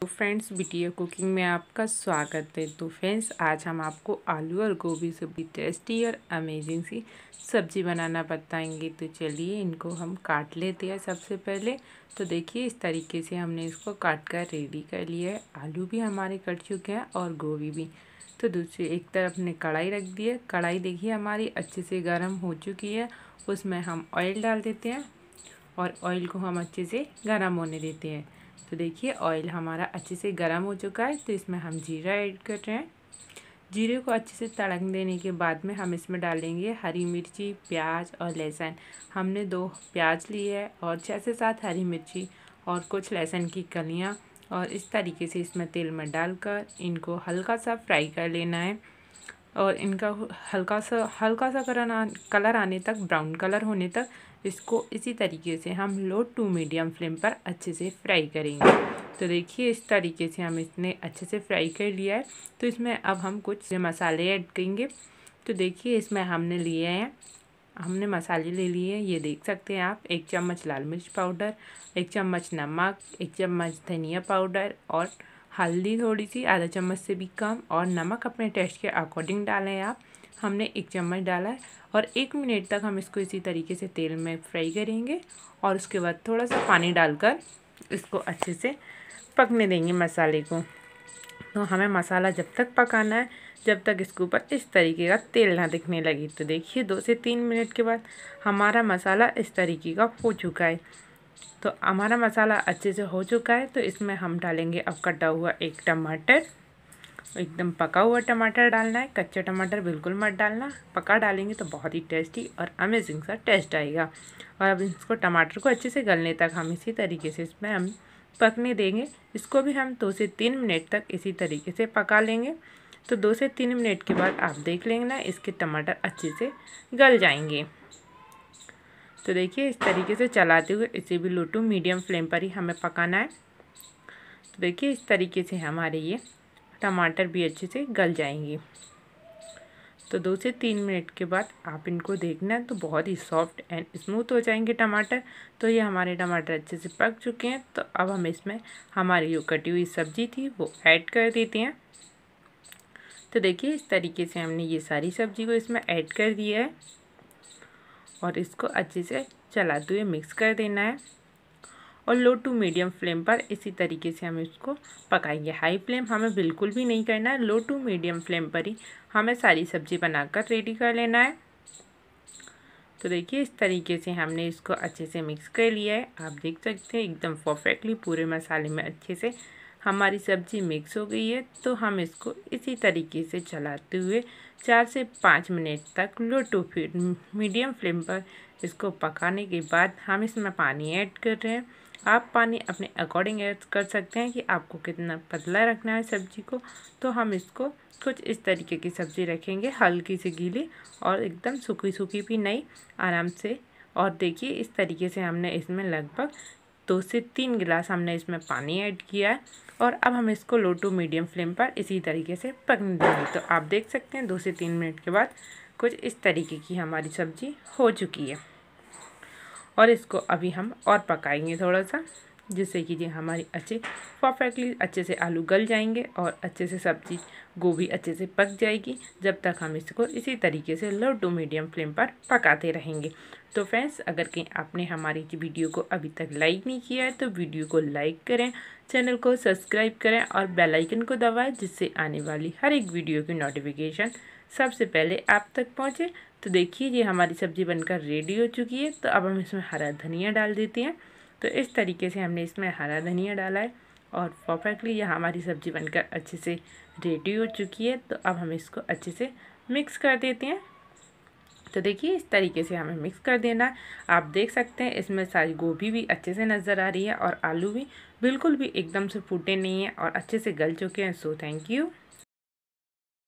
तो फ्रेंड्स, बिटिया कुकिंग में आपका स्वागत है। तो फ्रेंड्स, आज हम आपको आलू और गोभी से भी टेस्टी और अमेजिंग सी सब्ज़ी बनाना बताएँगे। तो चलिए, इनको हम काट लेते हैं सबसे पहले। तो देखिए, इस तरीके से हमने इसको काट कर रेडी कर लिया है। आलू भी हमारे कट चुके हैं और गोभी भी। तो दूसरी, एक तरफ़ ने कढ़ाई रख दी है। कढ़ाई देखिए, हमारी अच्छे से गर्म हो चुकी है। उसमें हम ऑयल डाल देते हैं और ऑयल को हम अच्छे से गर्म होने देते हैं। तो देखिए ऑयल हमारा अच्छे से गर्म हो चुका है तो इसमें हम जीरा ऐड कर रहे हैं। जीरे को अच्छे से तड़क देने के बाद में हम इसमें डालेंगे हरी मिर्ची, प्याज और लहसुन। हमने दो प्याज लिए है और छः से सात हरी मिर्ची और कुछ लहसुन की कलियाँ और इस तरीके से इसमें तेल में डालकर इनको हल्का सा फ्राई कर लेना है। और इनका हल्का सा हल्का सा कलर कलर आने तक, ब्राउन कलर होने तक इसको इसी तरीके से हम लो टू मीडियम फ्लेम पर अच्छे से फ्राई करेंगे। तो देखिए, इस तरीके से हम इसने अच्छे से फ्राई कर लिया है। तो इसमें अब हम कुछ मसाले ऐड करेंगे। तो देखिए, इसमें हमने लिए हैं, हमने मसाले ले लिए हैं। ये देख सकते हैं आप, एक चम्मच लाल मिर्च पाउडर, एक चम्मच नमक, एक चम्मच धनिया पाउडर और हल्दी थोड़ी सी, आधा चम्मच से भी कम और नमक अपने टेस्ट के अकॉर्डिंग डालें आप। हमने एक चम्मच डाला है और एक मिनट तक हम इसको इसी तरीके से तेल में फ्राई करेंगे और उसके बाद थोड़ा सा पानी डालकर इसको अच्छे से पकने देंगे मसाले को। तो हमें मसाला जब तक पकाना है, जब तक इसके ऊपर इस तरीके का तेल ना दिखने लगे। तो देखिए, दो से तीन मिनट के बाद हमारा मसाला इस तरीके का हो चुका है। तो हमारा मसाला अच्छे से हो चुका है तो इसमें हम डालेंगे अब कटा हुआ एक टमाटर। एकदम पका हुआ टमाटर डालना है, कच्चा टमाटर बिल्कुल मत डालना। पका डालेंगे तो बहुत ही टेस्टी और अमेजिंग सा टेस्ट आएगा। और अब इसको टमाटर को अच्छे से गलने तक हम इसी तरीके से इसमें हम पकने देंगे। इसको भी हम दो से तीन मिनट तक इसी तरीके से पका लेंगे। तो दो से तीन मिनट के बाद आप देख लेंगे ना इसके टमाटर अच्छे से गल जाएँगे। तो देखिए, इस तरीके से चलाते हुए इसे भी लो टू मीडियम फ्लेम पर ही हमें पकाना है। तो देखिए, इस तरीके से हमारे ये टमाटर भी अच्छे से गल जाएँगे। तो दो से तीन मिनट के बाद आप इनको देखना तो बहुत ही सॉफ्ट एंड स्मूथ हो जाएँगे टमाटर। तो ये हमारे टमाटर अच्छे से पक चुके हैं। तो अब हम इसमें हमारी जो कटी हुई सब्ज़ी थी, वो ऐड कर देते हैं। तो देखिए, इस तरीके से हमने ये सारी सब्ज़ी को इसमें ऐड कर दिया है। और इसको अच्छे से चलाते हुए मिक्स कर देना है। और लो टू मीडियम फ्लेम पर इसी तरीके से हम इसको पकाएँगे। हाई फ्लेम हमें बिल्कुल भी नहीं करना है। लो टू मीडियम फ्लेम पर ही हमें सारी सब्ज़ी बनाकर रेडी कर लेना है। तो देखिए, इस तरीके से हमने इसको अच्छे से मिक्स कर लिया है। आप देख सकते हैं, एकदम परफेक्टली पूरे मसाले में अच्छे से हमारी सब्ज़ी मिक्स हो गई है तो हम इसको इसी तरीके से चलाते हुए चार से पाँच मिनट तक लो टू मीडियम फ्लेम पर इसको पकाने के बाद हम इसमें पानी ऐड कर रहे हैं। आप पानी अपने अकॉर्डिंग ऐड कर सकते हैं कि आपको कितना पतला रखना है सब्ज़ी को। तो हम इसको कुछ इस तरीके की सब्ज़ी रखेंगे, हल्की सी गीली और एकदम सूखी सूखी भी नहीं, आराम से। और देखिए, इस तरीके से हमने इसमें लगभग दो से तीन गिलास हमने इसमें पानी ऐड किया है और अब हम इसको लो टू मीडियम फ्लेम पर इसी तरीके से पकने देंगे। तो आप देख सकते हैं, दो से तीन मिनट के बाद कुछ इस तरीके की हमारी सब्ज़ी हो चुकी है। और इसको अभी हम और पकाएँगे थोड़ा सा। जिससे कि ये हमारी अच्छे परफेक्टली अच्छे से आलू गल जाएँगे और अच्छे से सब्ज़ी गोभी अच्छे से पक जाएगी, जब तक हम इसको इसी तरीके से लो टू मीडियम फ्लेम पर पकाते रहेंगे। तो फ्रेंड्स, अगर कहीं आपने हमारी वीडियो को अभी तक लाइक नहीं किया है तो वीडियो को लाइक करें, चैनल को सब्सक्राइब करें और बेल आइकन को दबाएँ, जिससे आने वाली हर एक वीडियो की नोटिफिकेशन सबसे पहले आप तक पहुँचे। तो देखिए, ये हमारी सब्ज़ी बनकर रेडी हो चुकी है। तो अब हम इसमें हरा धनिया डाल देते हैं। तो इस तरीके से हमने इसमें हरा धनिया डाला है और परफेक्टली यह हमारी सब्ज़ी बनकर अच्छे से रेडी हो चुकी है। तो अब हम इसको अच्छे से मिक्स कर देते हैं। तो देखिए इस तरीके से हमें मिक्स कर देना है। आप देख सकते हैं इसमें सारी गोभी भी अच्छे से नज़र आ रही है और आलू भी बिल्कुल भी एकदम से फूटे नहीं हैं और अच्छे से गल चुके हैं। So thank you